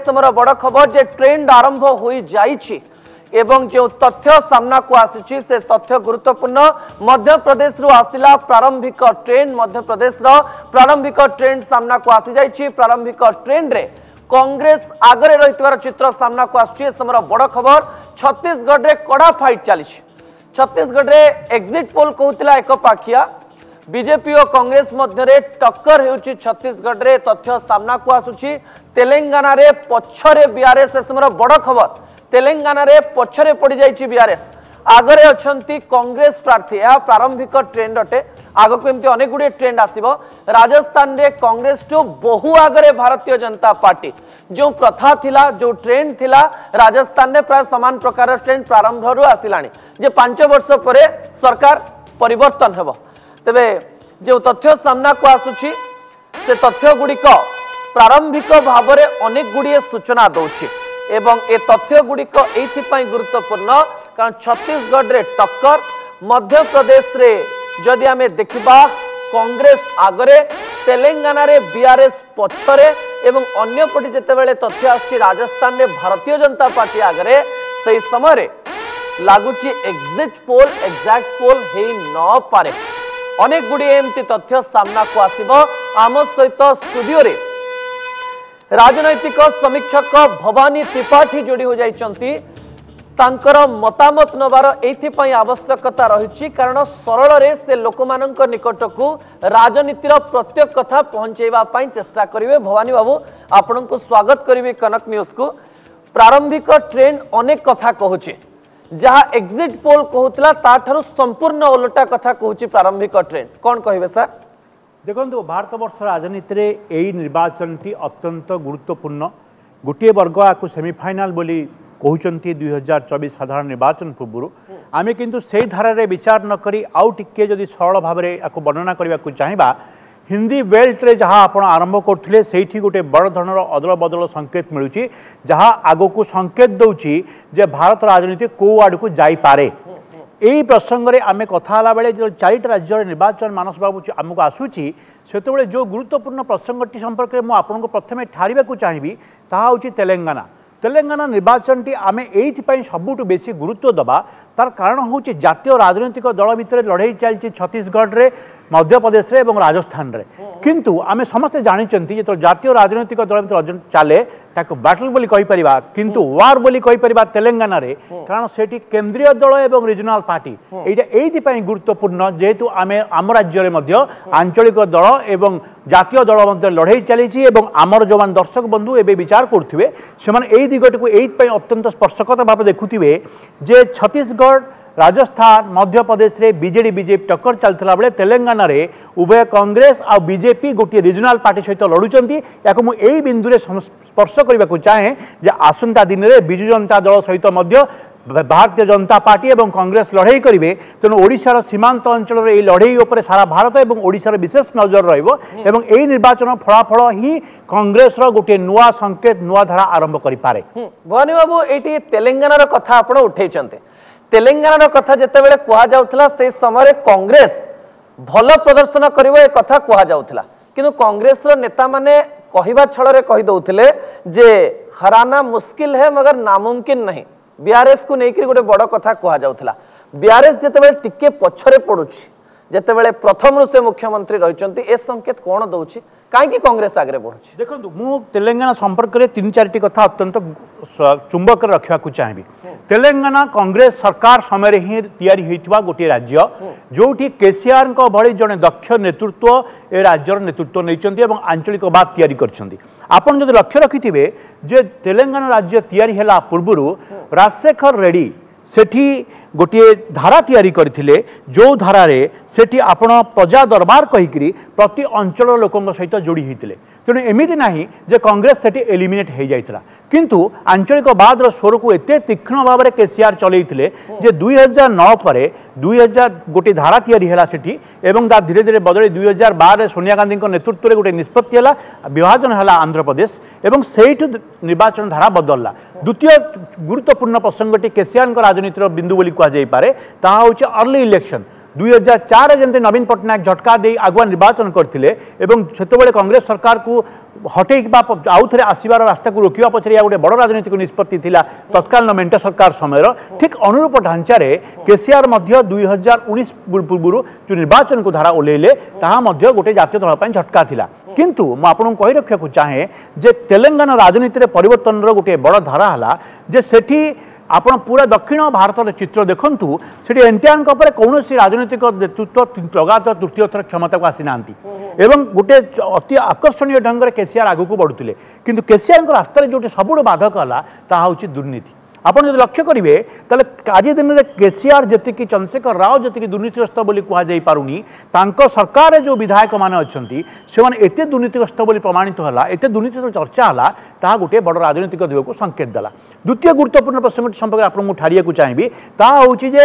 समय बड़ खबर जे ट्रेन आरंभ हो एवं जो तथ्य सामना को आसी से तथ्य गुरुत्वपूर्ण मध्यप्रदेश आसला प्रारंभिक ट्रेन मध्यप्रदेश प्रारंभिक ट्रेन सामना को आसी जा प्रारंभिक ट्रेन रे कांग्रेस आगरे रही चित्र सामना को आसी समय बड़ खबर छत्तीशगढ़ में कड़ा फाइट चली छत्तीशगढ़ में एक्जिट पोल कहला एक पाखिया बीजेपी और कांग्रेस मध्य टक्कर होती छत्तीशगढ़ तथ्य सामना को आसुच्छी तेलेाना पक्षरे विआरएस एस एम बड़ खबर तेलेाना पक्षरे पड़ जाएस आगरे अच्छा कंग्रेस प्रार्थी यह प्रारंभिक ट्रेंड अटे आग को एमती अनेक गुड़े ट्रेंड आसव राजस्थान रे कांग्रेस टू बहु आगरे भारतीय जनता पार्टी जो प्रथा थिला जो ट्रेंड थिला राजस्थान रे प्राय समान प्रकार ट्रेंड प्रारंभ रु जे पांच वर्ष पर सरकार परिवर्तन हो तेबे जो तथ्य सामना को आसुची से तथ्य गुड़िक ପ୍ରାରମ୍ଭିକ ଭାବରେ ଅନେକ ଗୁଡ଼ିଏ ସୂଚନା ଦେଉଛି ଏବଂ ଏ ତଥ୍ୟ ଗୁଡ଼ିକ ଏଇଥିପାଇଁ ଗୁରୁତ୍ୱପୂର୍ଣ୍ଣ କାରଣ ଛତିଶଗଡ଼ରେ ଟକ୍କର ମଧ୍ୟପ୍ରଦେଶରେ ଯଦି ଆମେ ଦେଖିବା କଂଗ୍ରେସ ଆଗରେ ତେଲେଙ୍ଗାନାରେ ବିଆର୍ଏସ୍ ପଛରେ ଏବଂ ଅନ୍ୟପଟେ ଯେତେବେଳେ ତଥ୍ୟ ଆସୁଛି ରାଜସ୍ଥାନରେ ଭାରତୀୟ ଜନତା ପାର୍ଟି ଆଗରେ ସେହି ସମୟରେ ଲାଗୁଛି ଏକ୍ଜିଟ୍ ପୋଲ୍ ଏକ୍ଜାକ୍ଟ ପୋଲ୍ ହେଇନପାରେ ଅନେକ ଗୁଡ଼ିଏ ଏମିତି ତଥ୍ୟ ସାମ୍ନାକୁ ଆସିବ ଆମ ସହିତ ଷ୍ଟୁଡ଼ିଓରେ राजनैतिक समीक्षक भवानी त्रिपाठी जोड़ी हो जाकर मतामत नवार आवश्यकता रही कारण सरल से लोक मान निकट को राजनीतिर प्रत्येक कथा पहुँचवाई चेष्टा करेंगे भवानी बाबू आपण को स्वागत करी कनक न्यूज को प्रारंभिक ट्रेन अनेक कथा कहे जहाँ एक्जिट पोल कहूला संपूर्ण ओलटा कथा कहूँ प्रारंभिक ट्रेन कौन कहे सर देख्नु भारतवर्ष राजनीति निर्वाचन टी अत्यंत गुरुत्वपूर्ण गोटे वर्ग यु सेमिफाइनाल कुई हजार चबिस साधारण निर्वाचन पूर्व आमे कति सही धारा विचार नक आउँदै जदि सरल भाव वर्णना चाहिँ हिन्दी वेल्ट्रे जहाँ आउँछ आरम्भ गर्दै गोटे बडर अदल बदल सङ्केत मिसिस जहाँ संकेत सङ्केत जे भारत राजनीति के आडको ज এই প্রসঙ্গে আমি কথা হলা বেড়ে যে চারিটা রাজ্যের নির্বাচন মানস বাবু আমি আসুচি সেতবে যে গুরুত্বপূর্ণ প্রসঙ্গটি সম্পর্কে মু আপনার প্রথমে ঠারিবা চাহিবি তাহা হচ্ছে তেলেঙ্গানা তেলেঙ্গানা নির্বাচনটি আমি এইপাই সবুঠু বেশি গুরুত্ব দেবা তার কারণ হচ্ছে জাতীয় রাজনৈতিক দল ভিতরে লড়াই চালছে ছত্তিশগড়ে মধ্যপ্রদেশে এবং রাজস্থানের কিন্তু আমি সমস্ত জাঁচ যেত জাতীয় রাজনৈতিক দল ভিতরে চালে ତାକୁ ବାଟଲ ବୋଲି କହିପାରିବା କିନ୍ତୁ ୱାର୍ ବୋଲି କହିପାରିବା ତେଲେଙ୍ଗାନାରେ କାରଣ ସେଠି କେନ୍ଦ୍ରୀୟ ଦଳ ଏବଂ ରିଜନାଲ୍ ପାର୍ଟି ଏଇଟା ଏଇଥିପାଇଁ ଗୁରୁତ୍ୱପୂର୍ଣ୍ଣ ଯେହେତୁ ଆମେ ଆମ ରାଜ୍ୟରେ ମଧ୍ୟ ଆଞ୍ଚଳିକ ଦଳ ଏବଂ ଜାତୀୟ ଦଳ ମଧ୍ୟ ଲଢ଼େଇ ଚାଲିଛି ଏବଂ ଆମର ଯେଉଁମାନେ ଦର୍ଶକ ବନ୍ଧୁ ଏବେ ବିଚାର କରୁଥିବେ ସେମାନେ ଏଇ ଦିଗଟିକୁ ଏଇଥିପାଇଁ ଅତ୍ୟନ୍ତ ସ୍ପର୍ଶକତା ଭାବେ ଦେଖୁଥିବେ ଯେ ଛତିଶଗଡ଼ ରାଜସ୍ଥାନ ମଧ୍ୟପ୍ରଦେଶରେ ବିଜେଡ଼ି ବିଜେପି ଟକ୍କର ଚାଲିଥିଲା ବେଳେ ତେଲେଙ୍ଗାନାରେ ଉଭୟ କଂଗ୍ରେସ ଆଉ ବିଜେପି ଗୋଟିଏ ରିଜନାଲ ପାର୍ଟି ସହିତ ଲଢ଼ୁଛନ୍ତି ୟାକୁ ମୁଁ ଏଇ ବିନ୍ଦୁରେ ସ୍ପର୍ଶ କରିବାକୁ ଚାହେଁ ଯେ ଆସନ୍ତା ଦିନରେ ବିଜୁ ଜନତା ଦଳ ସହିତ ମଧ୍ୟ ଭାରତୀୟ ଜନତା ପାର୍ଟି ଏବଂ କଂଗ୍ରେସ ଲଢ଼େଇ କରିବେ ତେଣୁ ଓଡ଼ିଶାର ସୀମାନ୍ତ ଅଞ୍ଚଳର ଏହି ଲଢ଼େଇ ଉପରେ ସାରା ଭାରତ ଏବଂ ଓଡ଼ିଶାର ବିଶେଷ ନଜର ରହିବ ଏବଂ ଏହି ନିର୍ବାଚନ ଫଳାଫଳ ହିଁ କଂଗ୍ରେସର ଗୋଟିଏ ନୂଆ ସଂକେତ ନୂଆ ଧାରା ଆରମ୍ଭ କରିପାରେ ଭବାନୀ ବାବୁ ଏଇଠି ତେଲେଙ୍ଗାନାର କଥା ଆପଣ ଉଠେଇଛନ୍ତି तेलेंगानार कथ जिते बड़े से समय कंग्रेस भल प्रदर्शन कर कथा कहला कि कंग्रेस नेता मैंने कहवा छड़ कहीदे जे हराना मुस्किल है मगर नामुमकिन नहीं बीआरएस को लेकर गोटे बड़ कथा कहला बीआरएस जिते बड़े टिके पचर पड़ू जिते बड़े प्रथम से मुख्यमंत्री रही ए संकेत कौन दौर कहीं कंग्रेस आगे बढ़ुच्छे देखो मुझे तेलेाना संपर्क में तीन चार कथ अत्यंत चुंबक रखा चाहे ତେଲେଙ୍ଗାନା କଂଗ୍ରେସ ସରକାର ସମୟରେ ହିଁ ତିଆରି ହୋଇଥିବା ଗୋଟିଏ ରାଜ୍ୟ ଯେଉଁଠି କେସିଆର୍ଙ୍କ ଭଳି ଜଣେ ଦକ୍ଷ ନେତୃତ୍ୱ ଏ ରାଜ୍ୟର ନେତୃତ୍ୱ ନେଇଛନ୍ତି ଏବଂ ଆଞ୍ଚଳିକ ବାଦ ତିଆରି କରିଛନ୍ତି ଆପଣ ଯଦି ଲକ୍ଷ୍ୟ ରଖିଥିବେ ଯେ ତେଲେଙ୍ଗାନା ରାଜ୍ୟ ତିଆରି ହେଲା ପୂର୍ବରୁ ରାଜଶେଖର ରେଡ୍ଡି ସେଠି ଗୋଟିଏ ଧାରା ତିଆରି କରିଥିଲେ ଯେଉଁ ଧାରାରେ ସେଠି ଆପଣ ପ୍ରଜା ଦରବାର କହିକିରି ପ୍ରତି ଅଞ୍ଚଳର ଲୋକଙ୍କ ସହିତ ଯୋଡ଼ି ହୋଇଥିଲେ ତେଣୁ ଏମିତି ନାହିଁ ଯେ କଂଗ୍ରେସ ସେଠି ଏଲିମିନେଟ୍ ହୋଇଯାଇଥିଲା କିନ୍ତୁ ଆଞ୍ଚଳିକ ବାଦର ସ୍ୱରକୁ ଏତେ ତୀକ୍ଷ୍ଣ ଭାବରେ କେସିଆର୍ ଚଲେଇଥିଲେ ଯେ ଦୁଇ ହଜାର ନଅ ପରେ ଦୁଇ ହଜାର ଗୋଟିଏ ଧାରା ତିଆରି ହେଲା ସେଠି ଏବଂ ତା ଧୀରେ ଧୀରେ ବଦଳି ଦୁଇ ହଜାର ବାରରେ ସୋନିଆ ଗାନ୍ଧୀଙ୍କ ନେତୃତ୍ୱରେ ଗୋଟିଏ ନିଷ୍ପତ୍ତି ହେଲା ବିଭାଜନ ହେଲା ଆନ୍ଧ୍ରପ୍ରଦେଶ ଏବଂ ସେଇଠୁ ନିର୍ବାଚନ ଧାରା ବଦଳିଲା ଦ୍ୱିତୀୟ ଗୁରୁତ୍ୱପୂର୍ଣ୍ଣ ପ୍ରସଙ୍ଗଟି କେସିଆରଙ୍କ ରାଜନୀତିର ବିନ୍ଦୁ ବୋଲି କୁହାଯାଇପାରେ ତାହା ହେଉଛି ଅର୍ଲି ଇଲେକ୍ସନ୍ দুই হাজার চারে যেমন নবীন পট্টনায়ক ঝটকা দিয়ে আগুয়া নির্বাচন করলে এবং সেতবে কংগ্রেস সরকারকে হটাইবা আউথে আসবার রাস্তাকে রোকা পছরে ইয়া গোটে বড় রাজনৈতিক নিষ্পত্তি লা তৎকালীন মেন্ট সরকার সময়ের ঠিক অনুরূপ ঢাঞ্চার কেসিআর দুই হাজার উনিশ পূর্বর যে নির্বাচন ধারা ওলাইলে তাহা গোটে জাতীয় দল ঝটকা লা কিন্তু মু আপনার কই রক্ষা চাহে যে তেলেঙ্গানা রাজনীতি পরিবর্তনর গোটে বড় ধারা হল যে সেটি ଆପଣ ପୁରା ଦକ୍ଷିଣ ଭାରତର ଚିତ୍ର ଦେଖନ୍ତୁ ସେଠି ଏନ୍ଟିଆର୍ଙ୍କ ଉପରେ କୌଣସି ରାଜନୈତିକ ନେତୃତ୍ୱ ଲଗାତାର ତୃତୀୟ ଥର କ୍ଷମତାକୁ ଆସିନାହାନ୍ତି ଏବଂ ଗୋଟିଏ ଅତି ଆକର୍ଷଣୀୟ ଢଙ୍ଗରେ କେସିଆର ଆଗକୁ ବଢ଼ୁଥିଲେ କିନ୍ତୁ କେସିଆରଙ୍କ ରାସ୍ତାରେ ଯେଉଁଠି ସବୁଠୁ ବାଧକ ହେଲା ତାହା ହେଉଛି ଦୁର୍ନୀତି ଆପଣ ଯଦି ଲକ୍ଷ୍ୟ କରିବେ ତାହେଲେ ଆଜି ଦିନରେ କେସିଆର ଯେତିକି ଚନ୍ଦ୍ରଶେଖର ରାଓ ଯେତିକି ଦୁର୍ନୀତିଗ୍ରସ୍ତ ବୋଲି କୁହାଯାଇପାରୁନି ତାଙ୍କ ସରକାରରେ ଯେଉଁ ବିଧାୟକମାନେ ଅଛନ୍ତି ସେମାନେ ଏତେ ଦୁର୍ନୀତିଗ୍ରସ୍ତ ବୋଲି ପ୍ରମାଣିତ ହେଲା ଏତେ ଦୁର୍ନୀତି ଚର୍ଚ୍ଚା ହେଲା ତାହା ଗୋଟିଏ ବଡ଼ ରାଜନୈତିକ ଦିଗକୁ ସଙ୍କେତ ଦେଲା ଦ୍ୱିତୀୟ ଗୁରୁତ୍ୱପୂର୍ଣ୍ଣ ପ୍ରସଙ୍ଗଟି ସମ୍ପର୍କରେ ଆପଣଙ୍କୁ ଠାରିବାକୁ ଚାହିଁବି ତାହା ହେଉଛି ଯେ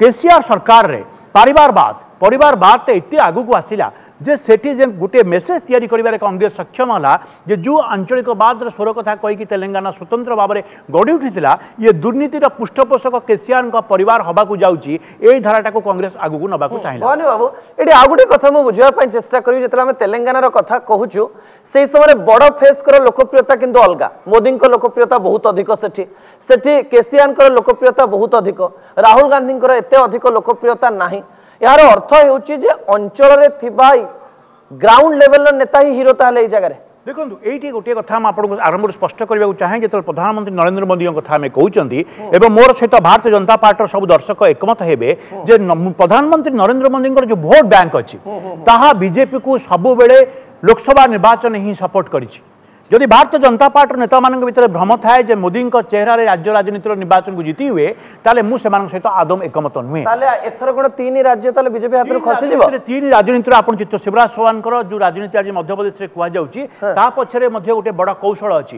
କେସିଆର୍ ସରକାରରେ ପାରିବାରବାଦ ପରିବାରବାଦଟା ଏତେ ଆଗକୁ ଆସିଲା ଯେ ସେଠି ଯେ ଗୋଟିଏ ମେସେଜ୍ ତିଆରି କରିବାରେ କଂଗ୍ରେସ ସକ୍ଷମ ହେଲା ଯେ ଯେଉଁ ଆଞ୍ଚଳିକବାଦର ସ୍ୱର କଥା କହିକି ତେଲେଙ୍ଗାନା ସ୍ୱତନ୍ତ୍ର ଭାବରେ ଗଢ଼ି ଉଠିଥିଲା ଇଏ ଦୁର୍ନୀତିର ପୃଷ୍ଠପୋଷକ କେସିଆରଙ୍କ ପରିବାର ହେବାକୁ ଯାଉଛି ଏହି ଧାରାଟାକୁ କଂଗ୍ରେସ ଆଗକୁ ନେବାକୁ ଚାହିଁଲା ଭବାନୀ ବାବୁ ଏଠି ଆଉ ଗୋଟେ କଥା ମୁଁ ବୁଝିବା ପାଇଁ ଚେଷ୍ଟା କରିବି ଯେତେବେଳେ ଆମେ ତେଲେଙ୍ଗାନାର କଥା କହୁଛୁ সেই সময় বড় ফেসর লোকপ্রিয়তা কিন্তু অলগা মোদী লোকপ্রিয়তা বহুত অধিক সেটি সেটি কেসিয়ানকর লোকপ্রিয়তা বহুত অধিক রাহুল গান্ধীকর এত অধিক লোকপ্রিয়তা না ଏହାର ଅର୍ଥ ହେଉଛି ଯେ ଅଞ୍ଚଳରେ ଥିବା ଗ୍ରାଉଣ୍ଡ ଲେଭେଲର ନେତା ହିଁ ହିରୋ ତାହେଲେ ଏଇ ଜାଗାରେ ଦେଖନ୍ତୁ ଏଇଠି ଗୋଟିଏ କଥା ମୁଁ ଆପଣଙ୍କୁ ଆରମ୍ଭରୁ ସ୍ପଷ୍ଟ କରିବାକୁ ଚାହେଁ ଯେତେବେଳେ ପ୍ରଧାନମନ୍ତ୍ରୀ ନରେନ୍ଦ୍ର ମୋଦିଙ୍କ କଥା ଆମେ କହୁଛନ୍ତି ଏବଂ ମୋର ସହିତ ଭାରତୀୟ ଜନତା ପାର୍ଟିର ସବୁ ଦର୍ଶକ ଏକମତ ହେବେ ଯେ ପ୍ରଧାନମନ୍ତ୍ରୀ ନରେନ୍ଦ୍ର ମୋଦିଙ୍କର ଯେଉଁ ଭୋଟ୍ ବ୍ୟାଙ୍କ ଅଛି ତାହା ବିଜେପିକୁ ସବୁବେଳେ ଲୋକସଭା ନିର୍ବାଚନ ହିଁ ସପୋର୍ଟ କରିଛି যদি ভারতীয় জনতা পার্টির নেতা মান ভিতরে ভ্রম থাকে যে মোদী চেহারে রাজ্য রাজনীতির নির্বাচন জিতি হুয়ে তাহলে মু সহ আদম একমত নুহে তাহলে এথর গোটে তিন রাজ্য তাহলে বিজেপি হাতরে খসি যাব তিন রাজনীতির আপনার চিত্র শিবরাজ চৌহান যে রাজনীতি আজ মধ্যপ্রদেশ কুয়া তা পছরে মধ্যে গোটে বড় কৌশল অছি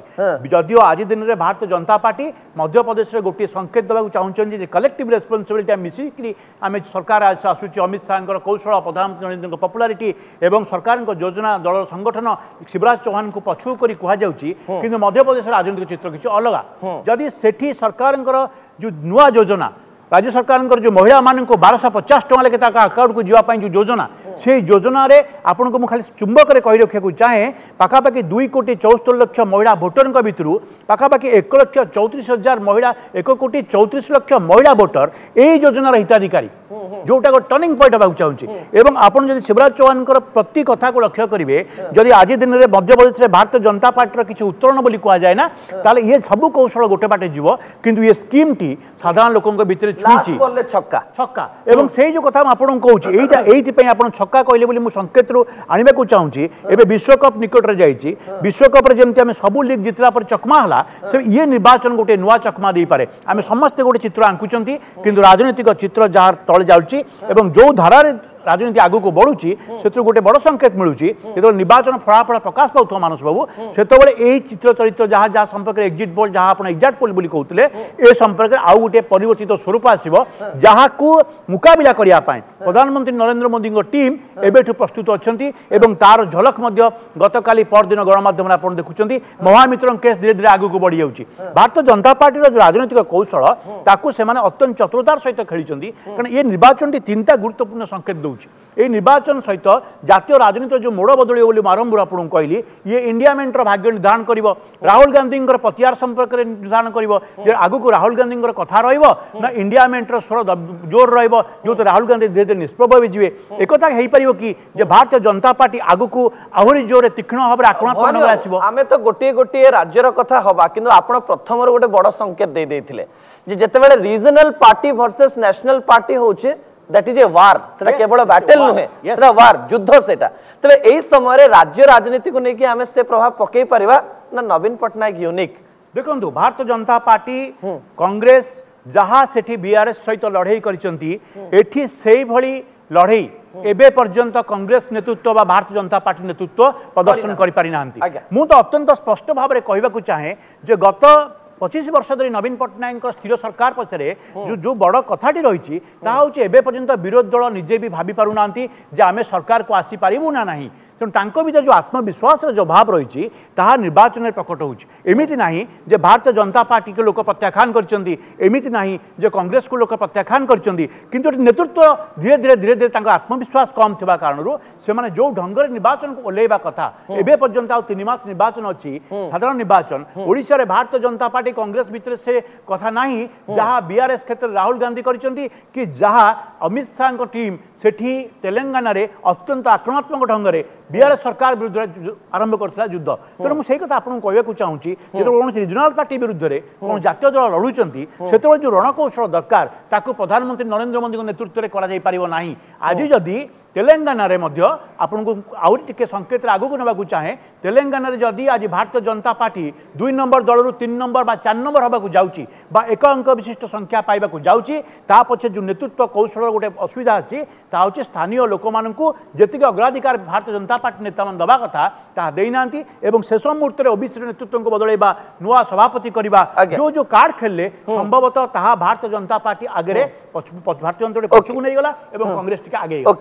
যদিও আজ দিনের ভারতীয় জনতা পার্টি মধ্যপ্রদেশের গোটি সংকেত দেওয়া চাহুন যে কলেকটিভ রেসপন্সিবিলিটি মিশিকি আমি সরকার আসুচি অমিত শাহ কৌশল প্রধানমন্ত্রী পপুলারিটি এবং সরকারଙ୍କ যোজনা দল সংগঠন শিবরাজ চৌহান পছু করে କୁହାଯାଉଛି କିନ୍ତୁ ମଧ୍ୟପ୍ରଦେଶର ରାଜନୈତିକ ଚିତ୍ର କିଛି ଅଲଗା ଯଦି ସେଠି ସରକାରଙ୍କର ଯେଉଁ ନୂଆ ଯୋଜନା ରାଜ୍ୟ ସରକାରଙ୍କର ଯେଉଁ ମହିଳାମାନଙ୍କୁ ବାରଶହ ପଚାଶ ଟଙ୍କା ଲେଖେ ତାଙ୍କ ଆକାଉଣ୍ଟକୁ ଯିବା ପାଇଁ ଯେଉଁ ଯୋଜନା সেই যোজনার আপনার মু খালি চুম্বকরে কই রাখা চাহে পাখাপাখি দুই কোটি চৌস্তর লক্ষ মহিলা ভোটর ভিতর পাখাপাখি এক লক্ষ চৌত্রিশ হাজার মহিলা এক কোটি চৌত্রিশ লক্ষ মহিলা ভোটর এই যোজনার হিতাধিকারী যেটা টর্নিং পয়েন্ট হওয়া চাহুছি এবং আপনার যদি শিবরাজ চৌহানকর প্রতি কথা লক্ষ্য করবে যদি আজ দিনের মধ্যপ্রদেশের ভারতীয় জনতা পার্টির কিছু উত্তরণ বলে কুযায় না তাহলে ইয়ে সবু কৌশল গোটে বাটে যাব কিন্তু ইয়ে স্কিমটি সাধারণ লোক ভিতরে ছুঁচি ছক্কা ছক্কা এবং সেই যে কথা আপনার কৌছি এইটা এইপাই আপনার ছক্কা ଧକ୍କା କହିଲେ ବୋଲି ମୁଁ ସଙ୍କେତରୁ ଆଣିବାକୁ ଚାହୁଁଛି ଏବେ ବିଶ୍ୱକପ୍ ନିକଟରେ ଯାଇଛି ବିଶ୍ୱକପ୍ରେ ଯେମିତି ଆମେ ସବୁ ଲିଗ୍ ଜିତିଲା ପରେ ଚକ୍ମା ହେଲା ସେ ଇଏ ନିର୍ବାଚନ ଗୋଟିଏ ନୂଆ ଚକ୍ମା ଦେଇପାରେ ଆମେ ସମସ୍ତେ ଗୋଟେ ଚିତ୍ର ଆଙ୍କୁଛନ୍ତି କିନ୍ତୁ ରାଜନୈତିକ ଚିତ୍ର ଯାହା ତଳେ ଯାଉଛି ଏବଂ ଯେଉଁ ଧାରାରେ राजनीति आगको बढुँछ त्यति गोटे बड सङ्केत मिसिचर निर्वाचन फलाफल प्रकाश मानस बाबु त्यो यही चरित्र जहाँ जहाँ सम्पर्क एक्जिट पोल जहाँ आजाट पोल बोली ए सम्पर्क आउ गए परिवर्तित स्वरूप आस्य जहाँको मुकलाइ प्रधानमन्त्री नरेन्द्र मोदी टिम एउटा प्रस्तुत एवं तार झलक गतकाली दिन गणमाम देखुन्छ महामित केस धीरे धेरै आगामी बढिरहेछ भारतीय जनता पर्ट राजनैतिक कौशल अत्यंत चतुरतार सहित खेल्छ कारण ये निर्वाचन तिनटा संकेत सकेत দেউছি এই নির্বাচন সহিত জাতীয় রাজনীতি যে মোড় বদলিব বলে আরম্ভর আপনার কহিলি ইয়ে ইন্ডিয়ামেন্টর ভাগ্য নির্ধারণ করব রাহুল গান্ধীঙ্কর প্রতিহার সম্পর্কে নির্ধারণ করব যে আগুক রাহুল গান্ধীঙ্কর কথা রহব না ইন্ডিয়ামেন্টর স্বর জোর রহব যেহেতু রাহুল গান্ধী ধীরে ধীরে নিষ্প্রভ হয়ে যাবে একথা হয়েপার কি যে ভারতীয় জনতা পার্টি আগুক আহরি জোরে তীক্ষ্ণ ভাবে আক্রমণাত্মক আসব আমি তো গোটিয়ে গোটিয়ে রাজ্যর কথা হবা কিন্তু আপনার প্রথমর গোটে বড় সংকেত দিয়ে যে যেতবে regional party versus national party হচ্ছে दैट इज ए वार से केवल बैटल नुहे वार युद्ध से तेरे यही समय राज्य राजनीति को लेकिन आम से प्रभाव पकई पार ना नवीन पट्टनायक यूनिक देखो भारतीय जनता पार्टी हम्म। कांग्रेस जहाँ से बीआरएस सहित लड़े कर लड़े एवं पर्यत कंग्रेस नेतृत्व व भारतीय जनता पार्टी नेतृत्व प्रदर्शन करी कर पारिना मुत अत्यंत स्पष्ट भाव में कहवाक चाहे जो गत পঁচিশ বর্ষ ধরে নবীন পট্টনাক স্থির সরকার পছরে যে বড় কথাটি রয়েছে তা হচ্ছে এবে পর্যন্ত বিরোধী দল নিজে বি ভাবি পু না যে আমি সরকারকে আসিপারু না না ᱛᱚ ᱴᱟᱝᱠᱚ ᱵᱤᱛᱟ ᱡᱚ ᱟત્મવિᱥᱣᱟᱥ ᱨᱮ ᱡᱚ ᱵᱷᱟᱵ ᱨᱚᱦᱤ ᱪᱤ ᱛᱟᱦᱟ ᱱᱤᱨᱵᱟᱪᱚᱱᱮ ᱯᱨᱚᱠᱚᱴ ᱦᱩᱪᱤ ᱮᱢᱤᱛᱤ ᱱᱟᱦᱤ ᱡᱮ ᱵᱷᱟᱨᱚᱛ ᱡᱚᱱᱛᱟ ᱯᱟᱨᱴᱤ ᱠᱮ ᱞᱚᱠᱚ ᱯᱨᱚᱛᱭᱟᱠᱷᱟᱱ ᱠᱟᱨᱪᱚᱱᱛᱤ ᱮᱢᱤᱛᱤ ᱱᱟᱦᱤ ᱡᱮ ᱠᱚᱝᱜᱨᱮᱥ ᱠᱚ ᱞᱚᱠᱚ ᱯᱨᱚᱛᱭᱟᱠᱷᱟᱱ ᱠᱟᱨᱪᱚᱱᱛᱤ ᱠᱤᱱᱛᱩ ᱱᱮᱛᱨᱩᱛ્વ ᱫᱷᱤᱨᱮ ᱫᱷᱤᱨᱮ ᱫᱷᱤᱨᱮ ᱫᱷᱤᱨᱮ ᱛᱟᱝᱠᱚ ᱟત્મવિᱥᱣᱟᱥ ᱠᱚᱢ ᱛᱷᱤᱵᱟ ᱠᱟᱨᱚᱱ ᱨᱩ ᱥᱮ বিআরএস সরকার বিরুদ্ধে আরম্ভ করেছিল যুদ্ধ তেমন মু সেই কথা আপনার কহবাকে চাহুছি যে কোণী রিজনাল পার্টি বিরুদ্ধে কোণ জাতীয় দল লড়ুচ্ছেন সেতবে যে রণকৌশল দরকার তাকে প্রধানমন্ত্রী নরেন্দ্র মোদী নেতৃত্বে করা যাই পারিব না আজ যদি ତେଲେଙ୍ଗାନାରେ ମଧ୍ୟ ଆପଣଙ୍କୁ ଆହୁରି ଟିକେ ସଂକେତରେ ଆଗକୁ ନେବାକୁ ଚାହେଁ ତେଲେଙ୍ଗାନାରେ ଯଦି ଆଜି ଭାରତୀୟ ଜନତା ପାର୍ଟି ଦୁଇ ନମ୍ବର ଦଳରୁ ତିନି ନମ୍ବର ବା ଚାରି ନମ୍ବର ହେବାକୁ ଯାଉଛି ବା ଏକ ଅଙ୍କ ବିଶିଷ୍ଟ ସଂଖ୍ୟା ପାଇବାକୁ ଯାଉଛି ତା ପଛରେ ଯେଉଁ ନେତୃତ୍ୱ କୌଶଳର ଗୋଟେ ଅସୁବିଧା ଅଛି ତାହା ହେଉଛି ସ୍ଥାନୀୟ ଲୋକମାନଙ୍କୁ ଯେତିକି ଅଗ୍ରାଧିକାର ଭାରତୀୟ ଜନତା ପାର୍ଟି ନେତାମାନେ ଦେବା କଥା ତାହା ଦେଇନାହାନ୍ତି ଏବଂ ଶେଷ ମୁହୂର୍ତ୍ତରେ ଓବିସିର ନେତୃତ୍ୱଙ୍କୁ ବଦଳାଇବା ନୂଆ ସଭାପତି କରିବା ଯେଉଁ ଯେଉଁ କାର୍ଡ଼ ଖେଳିଲେ ସମ୍ଭବତଃ ତାହା ଭାରତୀୟ ଜନତା ପାର୍ଟି ଆଗରେ ଭାରତୀୟ ଜନତା ପାର୍ଟି ପଛକୁ ନେଇଗଲା ଏବଂ କଂଗ୍ରେସ ଟିକେ ଆଗେଇ